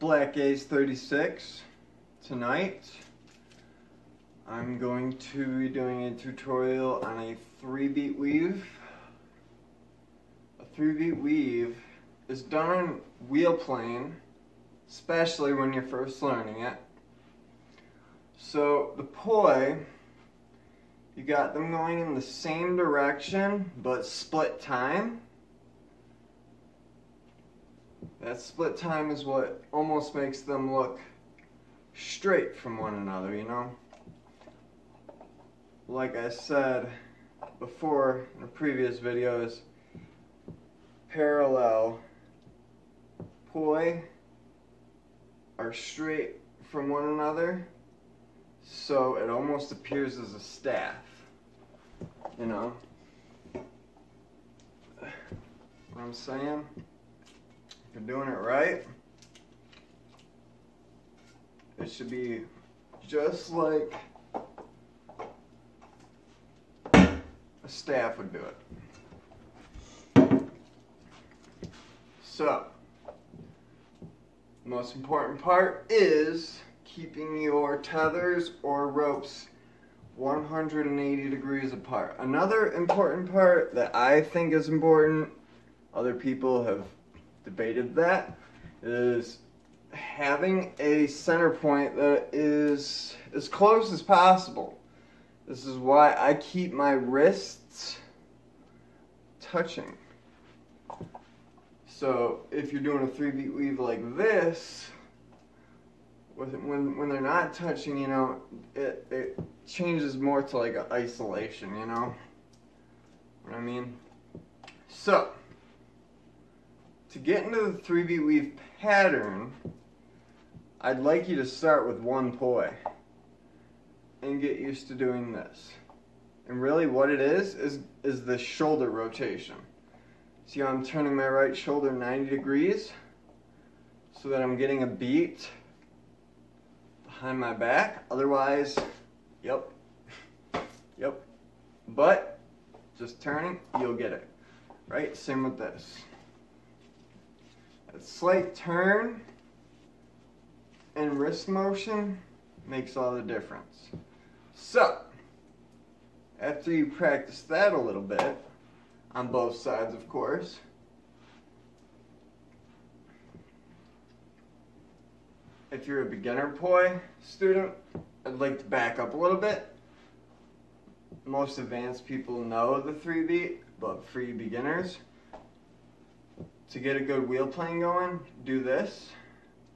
Black Ace 36. Tonight, I'm going to be doing a tutorial on a 3-beat weave. A 3-beat weave is done on wheel plane, especially when you're first learning it. So the poi, you got them going in the same direction, but split time. That split time is what almost makes them look straight from one another, you know? Like I said before in the previous videos, parallel poi are straight from one another, so it almost appears as a staff, you know? What I'm saying? You're doing it right, it should be just like a staff would do it. So, the most important part is keeping your tethers or ropes 180 degrees apart. Another important part that I think is important, other people have debated that is having a center point that is as close as possible. This is why I keep my wrists touching. So if you're doing a three beat weave like this, when, when they're not touching, you know, it, it changes more to like an isolation, you know what I mean? So, to get into the 3-beat weave pattern, I'd like you to start with one poi and get used to doing this. And really what it is, is, is the shoulder rotation. See how I'm turning my right shoulder 90 degrees so that I'm getting a beat behind my back. Otherwise, yep, yep. But just turning, you'll get it. Right? Same with this. A slight turn and wrist motion makes all the difference. So, after you practice that a little bit, on both sides of course, if you're a beginner poi student, I'd like to back up a little bit. Most advanced people know the three beat, but for you beginners, to get a good wheel plane going, do this.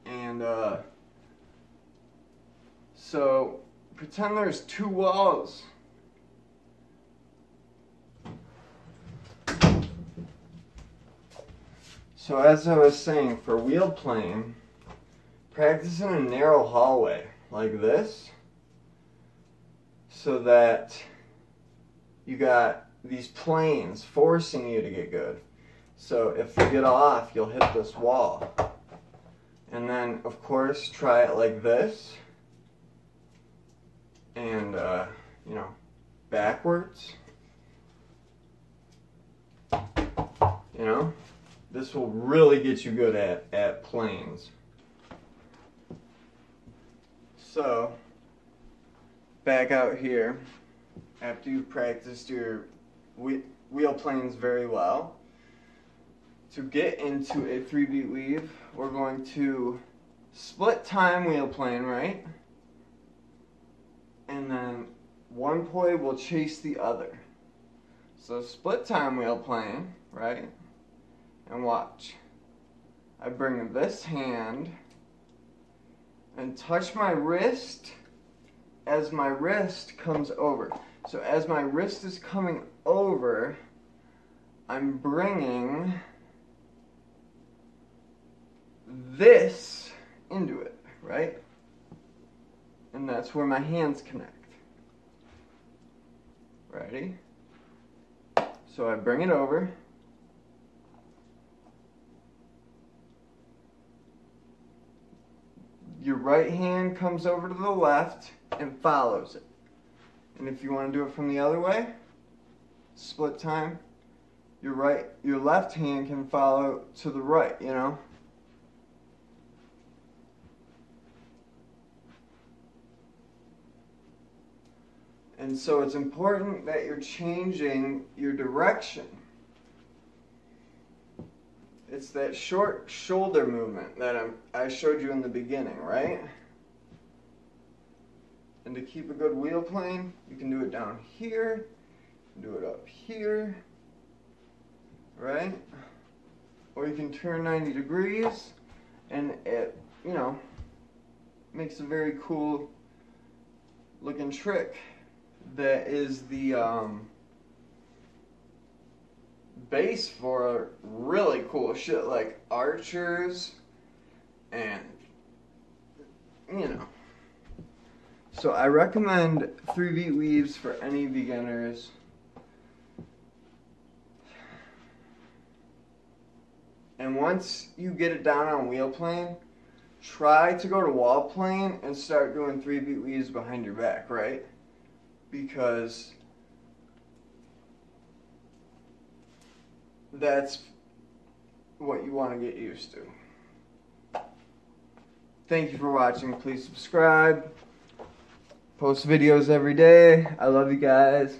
And uh, so pretend there's two walls. So as I was saying, for wheel plane, practice in a narrow hallway like this so that you got these planes forcing you to get good. So if you get off, you'll hit this wall. And then, of course, try it like this. And, uh, you know, backwards. You know, this will really get you good at, at planes. So, back out here, after you've practiced your wheel planes very well, to get into a 3-beat weave, we're going to split time wheel plane, right? And then one poi will chase the other. So split time wheel plane, right? And watch. I bring this hand and touch my wrist as my wrist comes over. So as my wrist is coming over, I'm bringing this into it, right? And that's where my hands connect. Ready? So I bring it over. Your right hand comes over to the left and follows it. And if you want to do it from the other way, split time, your right, your left hand can follow to the right, you know? And so it's important that you're changing your direction. It's that short shoulder movement that I'm, I showed you in the beginning, right? And to keep a good wheel plane, you can do it down here, do it up here, right? Or you can turn 90 degrees and it, you know, makes a very cool looking trick that is the um, base for really cool shit like archers and you know. So I recommend three beat weaves for any beginners. And once you get it down on wheel plane, try to go to wall plane and start doing three beat weaves behind your back, right? Because that's what you want to get used to. Thank you for watching. Please subscribe. Post videos every day. I love you guys.